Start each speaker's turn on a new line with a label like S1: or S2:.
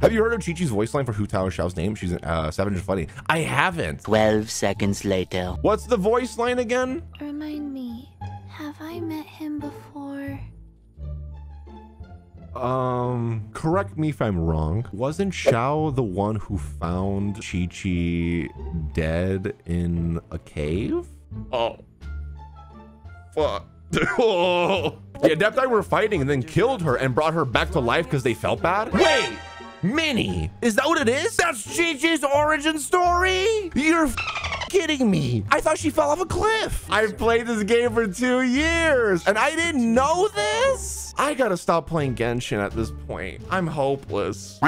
S1: Have you heard of Qiqi's voice line for Hu Tao Xiao's name? She's uh, Savage and Funny. I haven't.
S2: 12 seconds later.
S1: What's the voice line again?
S3: Remind me, have I met him before?
S1: Um, correct me if I'm wrong. Wasn't Xiao the one who found Qiqi dead in a cave? Oh. Fuck. oh. The Adepti were fighting and then killed her and brought her back to life because they felt bad? Wait! Minnie! Is that what it is? That's Qiqi's origin story? You're kidding me. I thought she fell off a cliff. I've played this game for two years and I didn't know this? I gotta stop playing Genshin at this point. I'm hopeless.